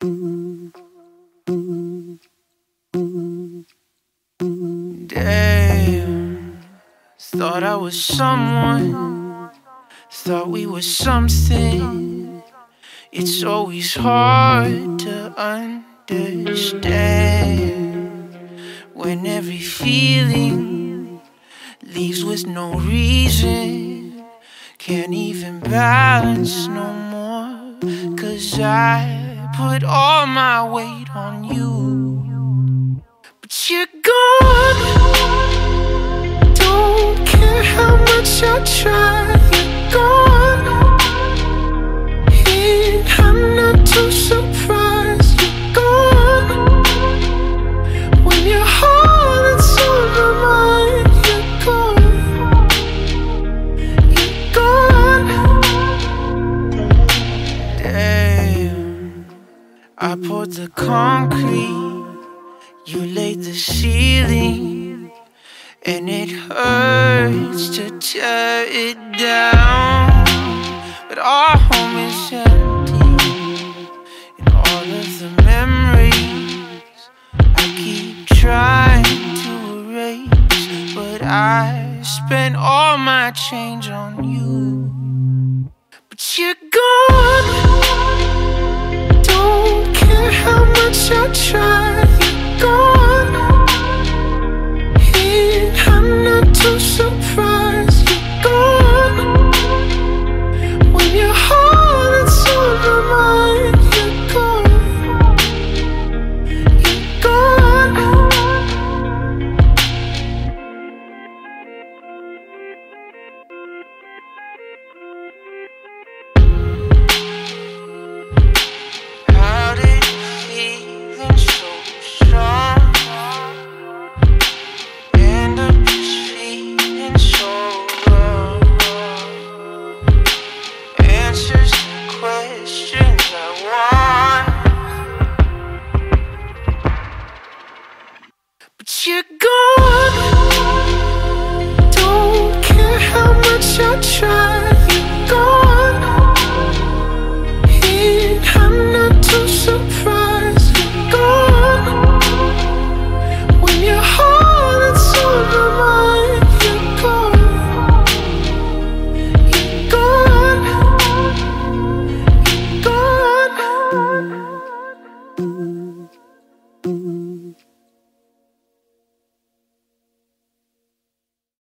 Damn, thought I was someone, thought we were something. It's always hard to understand when every feeling leaves with no reason. Can't even balance no more, cause I put all my weight on you. But you're gone. Don't care how much I try. I poured the concrete. You laid the ceiling, and it hurts to tear it down. But our home is empty, and all of the memories I keep trying to erase. But I spent all my change on you. But you're gone. Don't care